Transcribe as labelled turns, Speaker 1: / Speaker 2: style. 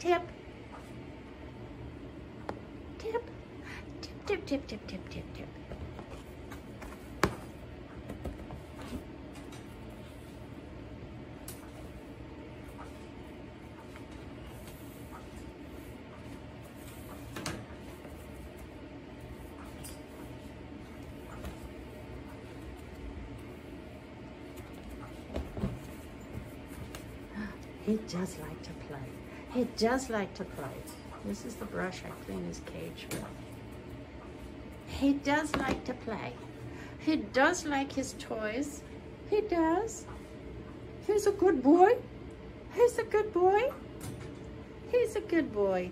Speaker 1: Tip. Tip. Tip, tip, tip, tip, tip, tip, tip. He does like to play. He does like to play. This is the brush I clean his cage with. He does like to play. He does like his toys. He does. He's a good boy. He's a good boy. He's a good boy.